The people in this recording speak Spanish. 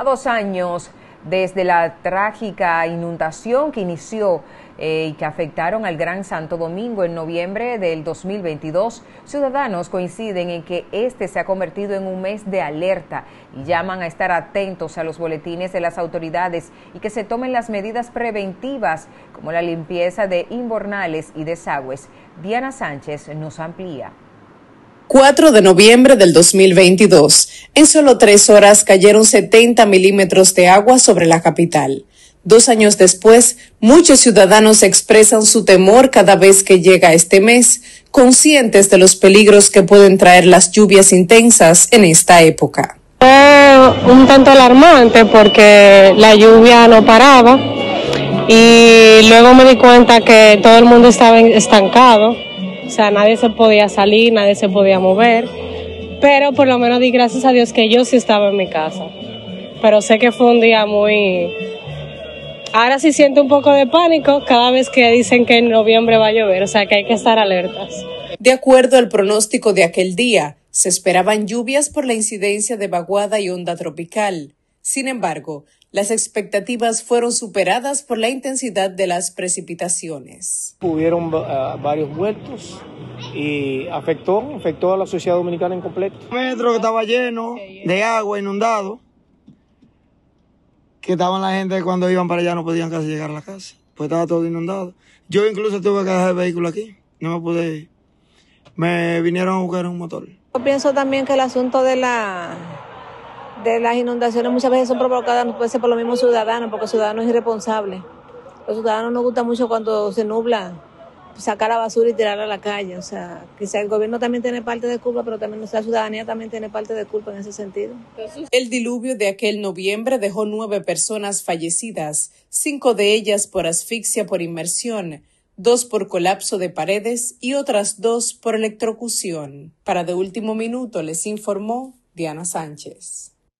A dos años desde la trágica inundación que inició eh, y que afectaron al Gran Santo Domingo en noviembre del 2022, ciudadanos coinciden en que este se ha convertido en un mes de alerta y llaman a estar atentos a los boletines de las autoridades y que se tomen las medidas preventivas como la limpieza de inbornales y desagües. Diana Sánchez nos amplía. 4 de noviembre del 2022. En solo tres horas cayeron 70 milímetros de agua sobre la capital. Dos años después, muchos ciudadanos expresan su temor cada vez que llega este mes, conscientes de los peligros que pueden traer las lluvias intensas en esta época. Fue un tanto alarmante porque la lluvia no paraba y luego me di cuenta que todo el mundo estaba estancado o sea, nadie se podía salir, nadie se podía mover, pero por lo menos di gracias a Dios que yo sí estaba en mi casa. Pero sé que fue un día muy... Ahora sí siento un poco de pánico cada vez que dicen que en noviembre va a llover, o sea que hay que estar alertas. De acuerdo al pronóstico de aquel día, se esperaban lluvias por la incidencia de vaguada y onda tropical. Sin embargo, las expectativas fueron superadas por la intensidad de las precipitaciones. Hubieron uh, varios muertos y afectó, afectó a la sociedad dominicana en completo. El metro que estaba lleno de agua, inundado, que estaban la gente cuando iban para allá no podían casi llegar a la casa, pues estaba todo inundado. Yo incluso tuve que dejar el vehículo aquí, no me pude ir. Me vinieron a buscar un motor. Yo pienso también que el asunto de la de las inundaciones muchas veces son provocadas, no puede ser por los mismos ciudadanos, porque el ciudadano es irresponsable. Los ciudadanos nos gusta mucho cuando se nubla sacar la basura y tirarla a la calle. O sea, quizá el gobierno también tiene parte de culpa, pero también nuestra ciudadanía también tiene parte de culpa en ese sentido. El diluvio de aquel noviembre dejó nueve personas fallecidas, cinco de ellas por asfixia por inmersión, dos por colapso de paredes y otras dos por electrocución. Para de último minuto les informó Diana Sánchez.